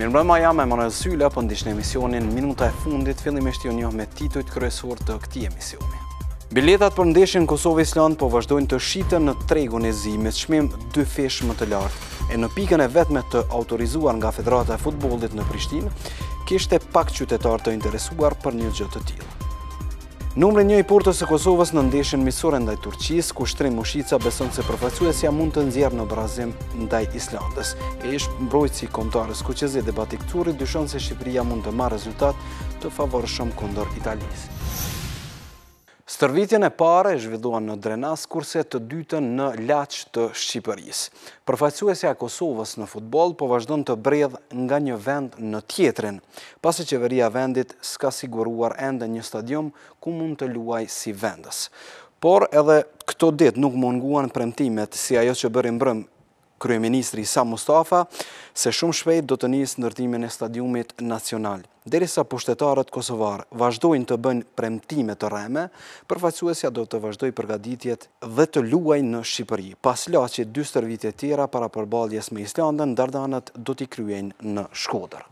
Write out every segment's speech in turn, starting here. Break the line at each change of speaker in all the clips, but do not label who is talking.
Mirë mbrëma jam Emre Syla, po ndiqni emisionin Minuta e Fundit, fillimisht ju njoh me titujt kryesorë të këtij emisioni. Biletat për ndeshjen Kosovë-Islandë po vazhdojnë të shiten në tregun e zi me çmim dy fish më të lartë. e në pikën e vetme të autorizuar nga Federata e Futbollit në Prishtinë, kishte pak qytetarë të interesuar për një gjë të tillë. Numri një i portës së Kosovës në ndeshjen miqësore ndaj Turqisë, Kushtrim Mushica beson se përfaqësuesja mund të nxjerrë një barazim ndaj Islandës. E ish mbrojtësi i kombëtares kuqezi Debatik Curri dyshon se Shqipëria mund të marrë rezultat të favorshëm kundër Italisë. Stërvitjen e parë e zhvilluan në Drenas kurse të dytën në Laç të Shqipërisë. Përfaqësuesja e Kosovës në futboll po vazhdon të bredhë nga një vend në tjetrin, pasi qeveria e vendit s'ka siguruar ende një stadium ku mund të luajë si vendës. Por edhe këto ditë nuk munguan premtimet si ajo që bëri mbrëmë Kryeministri Isa Mustafa se shumë shpejt do të nisë ndërtimin e stadiumit nacional. Derisa pushtetarët kosovarë vazhdojnë të bëjnë premtime të rreme, përfaqësuesja do të vazhdojë përgatitjet dhe të luajë në Shqipëri. Pas Laçit, dy stërvitjet tjera para përballjes me Islandën, Dardanët do t'i kryejnë në Shkodër.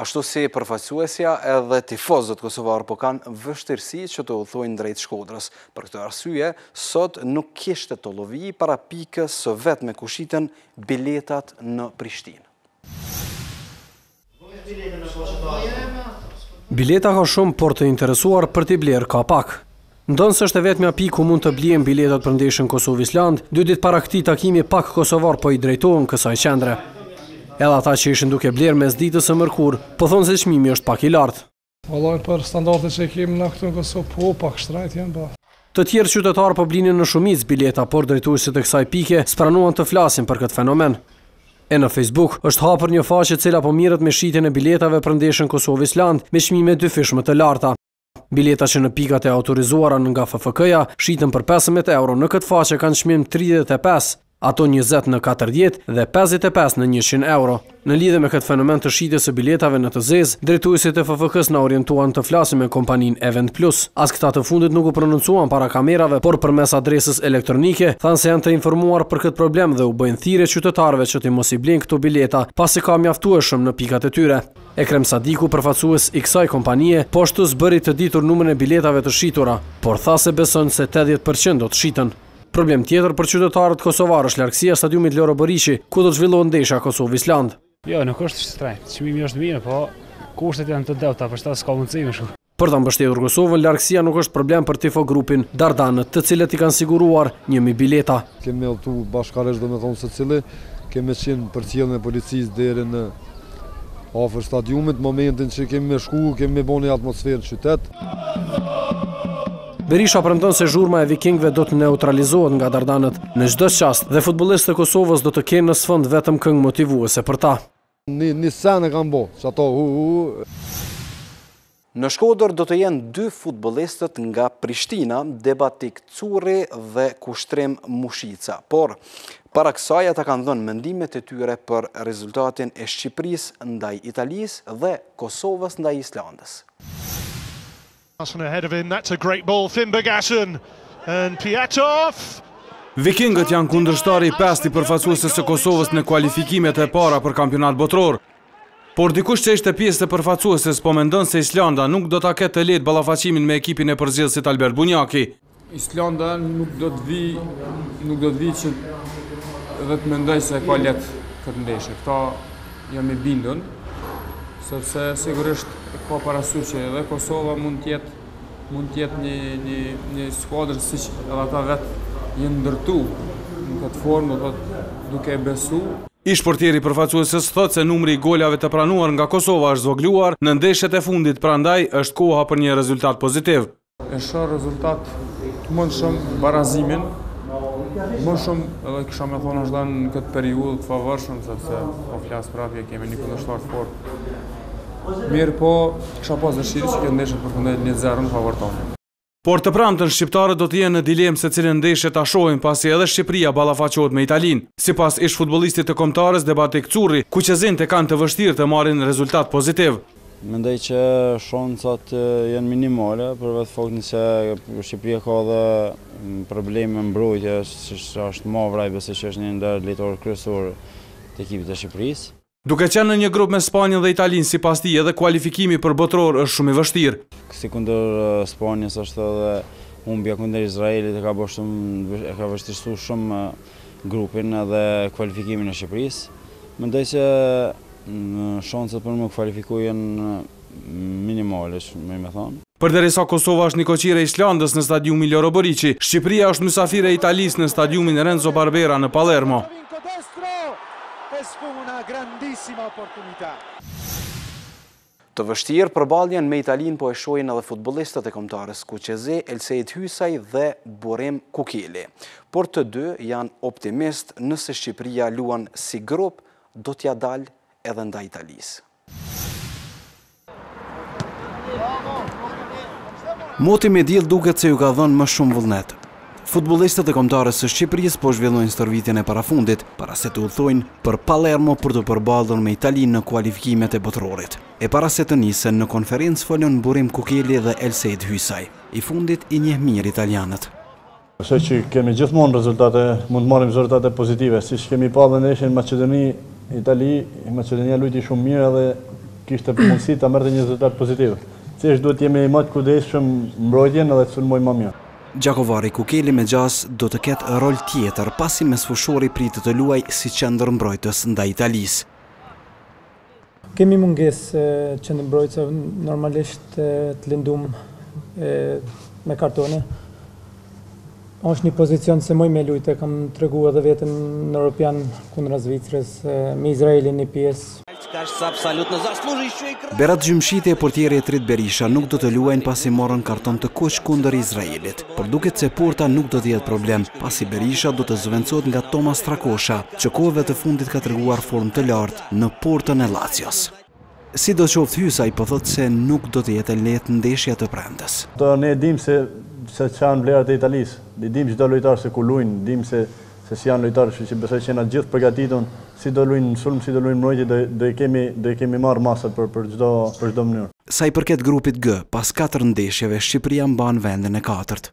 Ashtu si përfaqësuesja edhe tifozët kosovarë po kanë vështirësi që të udhëtojnë drejt Shkodrës. Për këtë arsye, sot nuk kishte tollovi para pikës së vetme ku shiten biletat në Prishtinë.
Bileta ka shumë, por të interesuar për t'i blerë ka pak. Ndonëse është e vetmja pikë ku mund të blihen biletat për ndeshjen Kosovë-Islandë, dy ditë para këtij takimi pak kosovarë po i drejtohen kësaj qendre. Edhe ata që ishin duke blerë mesditës së mërkurë, po thonë se çmimi është pak i lartë.
Vallai për standardet që i kemi na këtu në Kosovë po, pak shtrenjtë janë po.
Të tjerë qytetarë po blinin në shumicë bileta, por drejtuesit e kësaj pike s'pranuan të flasin për këtë fenomen. E në Facebook është hapur një faqe e cila po mirret me shitjen e biletave për ndeshjen Kosovë-Islandë me çmime dyfish më të larta. Bileta që në pikat e autorizuara nga FFK-ja shiten për pesëmbëdhjetë euro në këtë faqe kanë çmim tridhjetë e pesë, ato njëzet në katërdhjetë dhe pesëdhjetë e pesë në njëqind euro. Në lidhje me këtë fenomen të shitjes së biletave në të zezë, drejtuesit e FFK-së na orientuan të flasim me kompaninë Event Plus. As këta të fundit nuk u prononcuan para kamerave, por përmes adresës elektronike thanë se janë të informuar për këtë problem dhe u bëjnë thirrje qytetarëve që t'i mos i blejnë këto bileta, pasi ka mjaftueshëm në pikat e tyre. Ekrem Sadiku, përfaqësues i kësaj kompanie, po ashtu s' bëri të ditur numrin e biletave të shitura, por tha se beson se tetëdhjetë për qind do të shiten. Problem tjetër për qytetarët kosovarë është largësia e stadiumit Loro Boriçi, ku do të zhvillohet ndeshja Kosovë-Islandë.
Jo, nuk është shtrejtë. Çmimi është mirë, po kushtet janë të dobëta, për çfarë s'ka mundësi më shumë.
Për ta mbështetur Kosovën, largësia nuk është problem për tifogrupin Dardanët, të cilët i kanë siguruar një mijë bileta.
Kemi udhëtu bashkarisht, domethënë secili, kemi me qenë në përcjelljen e policisë deri në afër stadiumit, momentin që kemi me shku, kemi me bo një atmosferë në qytet.
Berisha premton se zhurma e vikingëve do të neutralizohet nga Dardanët në çdo çast dhe futbollistët e Kosovës do të kenë në sfond vetëm këngë motivuese për ta.
Ni ni sen e kanë bo, sa to hu hu hu.
Në Shkodër do të jenë dy futbollistët nga Prishtina, Debatik Curri dhe Kushtrim Mushica. Por, para kësaj ata kanë dhënë mendimet e tyre për rezultatin e Shqipërisë ndaj Italisë dhe Kosovës ndaj Islandës.
Bjarnason ahead of him, that's a great ball, Finnbogason and Pyatov!
Vikingët janë kundërshtari i pestë i përfaqësueses së Kosovës në kualifikimet e para për kampionat botëror. Por dikush që ishte pjesë e përfaqësueses po mendon se Islanda nuk do ta ketë të lehtë ballafaqimin me ekipin e përzgjedhësit Albert Bunjaki.
Islanda nuk do të vi, nuk do të vi që dhe të mendoj se e ka lehtë këtë ndeshje. Këta jam i bindun, sepse sigurisht e ka parasysh që edhe Kosova mund të jetë mund të jetë një një një skuadër siç edhe ata vet janë ndërtu në këtë formë, do thotë duke e besu.
Ish portieri i përfaqësueses thotë se numri i golave të pranuar nga Kosova është zvogëluar në ndeshjet e fundit, prandaj është koha për një rezultat pozitiv.
E shoh rezultat të mundshëm barazimin. Më shumë edhe kisha me thonë është dhënë në këtë periudhë të favorshëm sepse po flas prapë kemi një kundërshtar të fortë. Mirëpo, kisha pas dëshirë që këtë ndeshje ta përfundojmë 1-0 në favor tonë.
Por të premten shqiptarët do të jenë në dilemë se cilën ndeshje ta shohin pasi edhe Shqipëria ballafaqohet me Italinë. Sipas ish-futbollistit të Kombëtares Debatik Curri, kuqezinjtë e kanë të vështirë të marrin rezultat pozitiv.
Mendoj që shancat janë minimale për vetë faktin se Shqipëria ka edhe probleme në mbrojtje, siç është Mavraj, besoj që është një ndër lojtarët kryesorë të ekipit të Shqipërisë.
Duke qenë në një grup me Spanjën dhe Italinë sipas tij edhe kualifikimi për Botëror është shumë i vështirë.
Si kundër Spanjës ashtu edhe humbja kundër Izraelit e ka bërë shumë e ka vështirësuar shumë grupin edhe kualifikimin e Shqipërisë. Mendoj që Shanset për me u kualifiku janë minimale, muj me
than. Përderisa Kosova është nikoqire e Islandës në stadiumin Loro Boriçi, Shqipëria është mysafire e Italisë në stadiumin Renzo Barbera në Palermo.
Të vështirë përballjen me Italinë po e shohin edhe futbollistët e Kombëtares kuqezi, Elseid Hysaj dhe Burim Kukeli. Por të dy janë optimistë nëse Shqipëria luan si grup Do t'ia dalë edhe ndaj Italisë. Moti me diell duket se iu ka dhënë më shumë vullnet. Futbollistët e Kombëtares së Shqipërisë po zhvillojnë stërvitjen e parafundit para se të udhëtojnë për Palermo për t'u përballur me Italinë në kualifikimet e Botërorit. E para se të nisen në konferencë folën Burim Kukeli dhe Elseid Hysaj. I fundit i njeh mirë italianët.
Besoj që kemi gjithmonë rezultate, mund të marrim rezultate pozitive, siç kemi parë dhe ndeshjen Maqedoni, Itali, Maqedonia luajti shumë mirë edhe kishte mundësi ta merrte një rezultat pozitiv. Thjesht duhet të jemi më të kujdesshëm n'mbrojtje edhe të sulmojmë më mirë.
Gjakovari Kukeli me gjasë do të ketë rol tjetër, pasi mesfushori pritet të luajë si qendërmbrojtës ndaj Italisë.
Kemi mungesë qendërmbrojtëse, normalisht të lëndum me kartone. Është një pozicion se muj me lujt, e kam tregu edhe veten në Europian kundra Zvicrës, me Izraelin një pjesë.
Berat Gjimshiti e portieri Etrit Berisha nuk do të luajnë pasi morën karton të kuq kundër Izraelit, por duket se porta nuk do të jetë problem, pasi Berisha do të zëvendësohet nga Tomas Strakosha, që kohëve të fundit ka treguar formë të lartë. në portën e Lazios. Sidoqoftë Hysaj po thotë se nuk do të jetë e lehtë ndeshja të premten.
Të ne e dimë se se ç'janë vlerat e Italisë. I dimë çdo lojtar se ku lujn, dimë se se si janë lojtarë, kështu që besoj që jena gjithë përgatitun, si do lujnë në sulm, si do lujnë mbrojtje do do i kemi do i kemi marrë masat për për çdo për çdo mënyrë.
Sa i përket grupit G, pas katër ndeshjeve Shqipëria mban vendin e katërt.